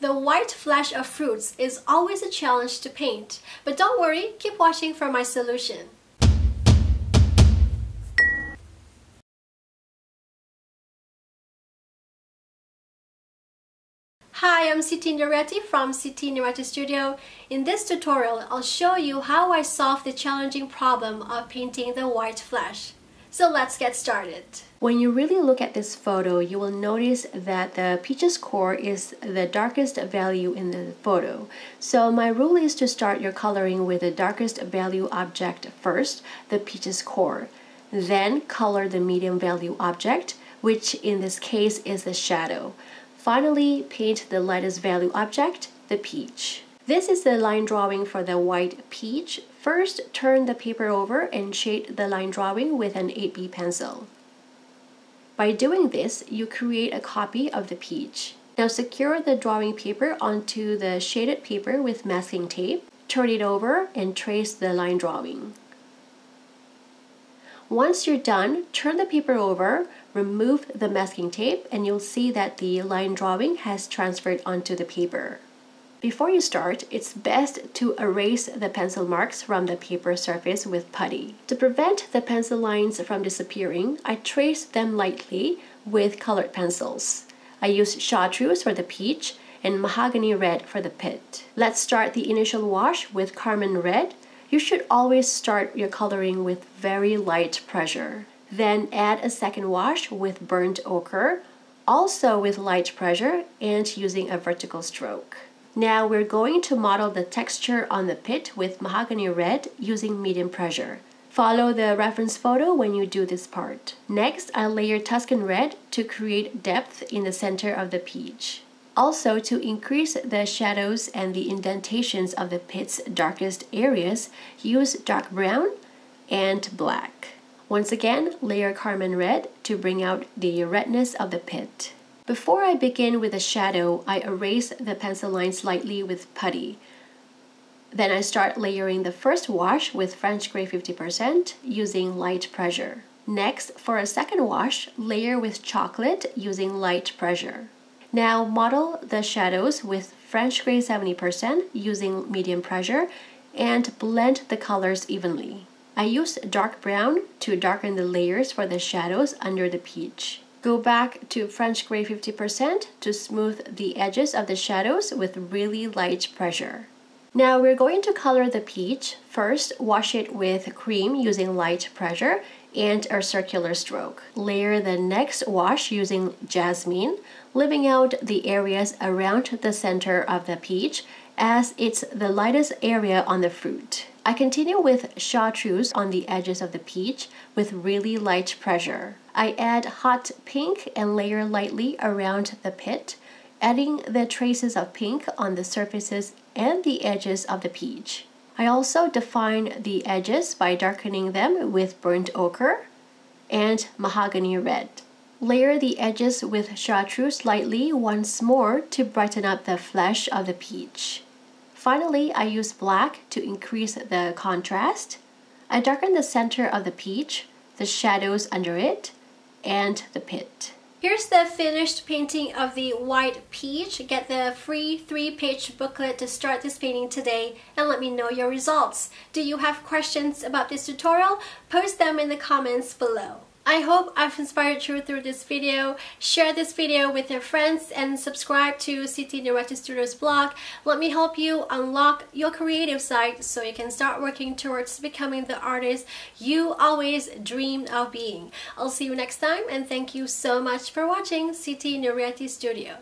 The white flesh of fruits is always a challenge to paint, but don't worry, keep watching for my solution. Hi, I'm Siti Nuriati from Siti Nuriati Studio. In this tutorial, I'll show you how I solve the challenging problem of painting the white flesh. So let's get started. When you really look at this photo, you will notice that the peach's core is the darkest value in the photo. So my rule is to start your coloring with the darkest value object first, the peach's core. Then color the medium value object, which in this case is the shadow. Finally, paint the lightest value object, the peach. This is the line drawing for the white peach. First, turn the paper over and shade the line drawing with an 8B pencil. By doing this, you create a copy of the peach. Now secure the drawing paper onto the shaded paper with masking tape. Turn it over and trace the line drawing. Once you're done, turn the paper over, remove the masking tape, and you'll see that the line drawing has transferred onto the paper. Before you start, it's best to erase the pencil marks from the paper surface with putty. To prevent the pencil lines from disappearing, I trace them lightly with colored pencils. I use chartreuse for the peach and mahogany red for the pit. Let's start the initial wash with carmine red. You should always start your coloring with very light pressure. Then add a second wash with burnt ochre, also with light pressure and using a vertical stroke. Now we're going to model the texture on the pit with mahogany red using medium pressure. Follow the reference photo when you do this part. Next, I'll layer Tuscan red to create depth in the center of the peach. Also, to increase the shadows and the indentations of the pit's darkest areas, use dark brown and black. Once again, layer carmine red to bring out the redness of the pit. Before I begin with the shadow, I erase the pencil line slightly with putty. Then I start layering the first wash with French Gray 50% using light pressure. Next, for a second wash, layer with chocolate using light pressure. Now model the shadows with French Gray 70% using medium pressure and blend the colors evenly. I used dark brown to darken the layers for the shadows under the peach. Go back to French Gray 50% to smooth the edges of the shadows with really light pressure. Now we're going to color the peach. First, wash it with cream using light pressure and a circular stroke. Layer the next wash using jasmine, leaving out the areas around the center of the peach as it's the lightest area on the fruit. I continue with chartreuse on the edges of the peach with really light pressure. I add hot pink and layer lightly around the pit, adding the traces of pink on the surfaces and the edges of the peach. I also define the edges by darkening them with burnt ochre and mahogany red. Layer the edges with chartreuse lightly once more to brighten up the flesh of the peach. Finally, I use black to increase the contrast. I darken the center of the peach, the shadows under it, and the pit. Here's the finished painting of the white peach. Get the free three-page booklet to start this painting today and let me know your results. Do you have questions about this tutorial? Post them in the comments below. I hope I've inspired you through this video. Share this video with your friends and subscribe to Siti Nuriati Studios blog. Let me help you unlock your creative side so you can start working towards becoming the artist you always dreamed of being. I'll see you next time and thank you so much for watching Siti Nuriati Studio.